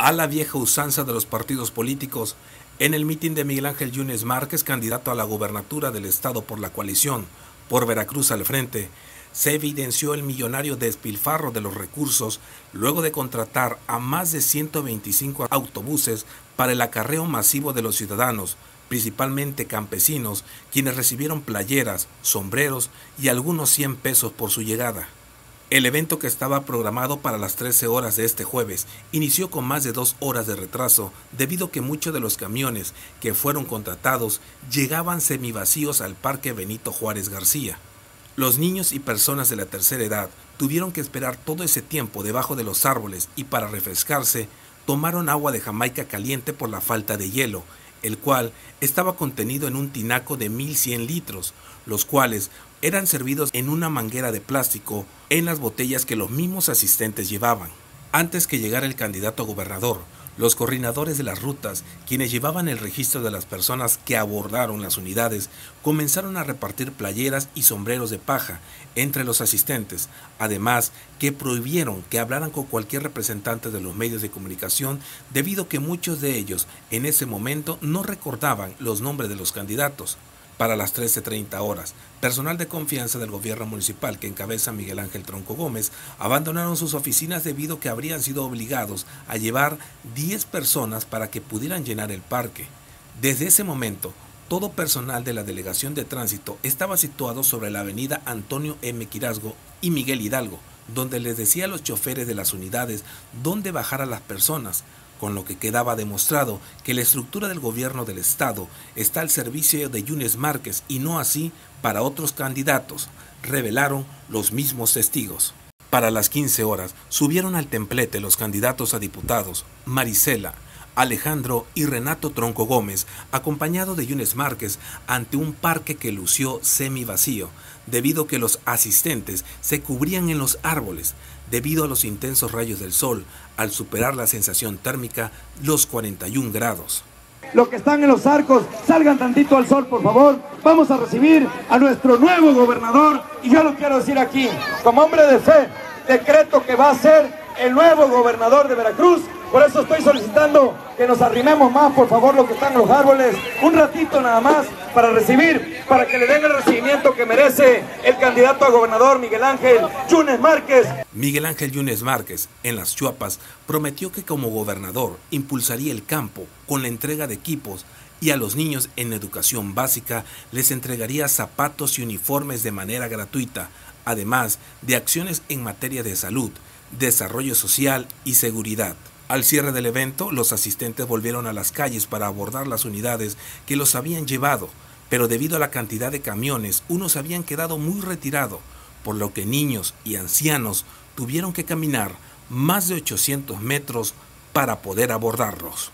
a la vieja usanza de los partidos políticos, en el mitin de Miguel Ángel Yunes Márquez, candidato a la gubernatura del Estado por la coalición, por Veracruz al frente, se evidenció el millonario despilfarro de los recursos luego de contratar a más de 125 autobuses para el acarreo masivo de los ciudadanos, principalmente campesinos, quienes recibieron playeras, sombreros y algunos 100 pesos por su llegada. El evento que estaba programado para las 13 horas de este jueves inició con más de dos horas de retraso debido a que muchos de los camiones que fueron contratados llegaban semivacíos al Parque Benito Juárez García. Los niños y personas de la tercera edad tuvieron que esperar todo ese tiempo debajo de los árboles y para refrescarse tomaron agua de Jamaica caliente por la falta de hielo, el cual estaba contenido en un tinaco de 1100 litros, los cuales eran servidos en una manguera de plástico en las botellas que los mismos asistentes llevaban. Antes que llegara el candidato a gobernador, los coordinadores de las rutas, quienes llevaban el registro de las personas que abordaron las unidades, comenzaron a repartir playeras y sombreros de paja entre los asistentes, además que prohibieron que hablaran con cualquier representante de los medios de comunicación debido a que muchos de ellos en ese momento no recordaban los nombres de los candidatos para las 13.30 horas. Personal de confianza del gobierno municipal que encabeza Miguel Ángel Tronco Gómez abandonaron sus oficinas debido a que habrían sido obligados a llevar 10 personas para que pudieran llenar el parque. Desde ese momento, todo personal de la Delegación de Tránsito estaba situado sobre la avenida Antonio M. Quirazgo y Miguel Hidalgo, donde les decía a los choferes de las unidades dónde bajar a las personas, con lo que quedaba demostrado que la estructura del gobierno del Estado está al servicio de Yunes Márquez y no así para otros candidatos, revelaron los mismos testigos. Para las 15 horas subieron al templete los candidatos a diputados Marisela, Alejandro y Renato Tronco Gómez, acompañado de Yunes Márquez, ante un parque que lució semi vacío, debido a que los asistentes se cubrían en los árboles, debido a los intensos rayos del sol, al superar la sensación térmica los 41 grados. Los que están en los arcos, salgan tantito al sol, por favor. Vamos a recibir a nuestro nuevo gobernador. Y yo lo quiero decir aquí, como hombre de fe, decreto que va a ser el nuevo gobernador de Veracruz. Por eso estoy solicitando que nos arrimemos más, por favor, los que están en los árboles, un ratito nada más para recibir, para que le den el recibimiento que merece el candidato a gobernador Miguel Ángel Yunes Márquez. Miguel Ángel Yunes Márquez, en las Chuapas, prometió que como gobernador impulsaría el campo con la entrega de equipos y a los niños en educación básica les entregaría zapatos y uniformes de manera gratuita, además de acciones en materia de salud, desarrollo social y seguridad. Al cierre del evento, los asistentes volvieron a las calles para abordar las unidades que los habían llevado, pero debido a la cantidad de camiones, unos habían quedado muy retirados, por lo que niños y ancianos tuvieron que caminar más de 800 metros para poder abordarlos.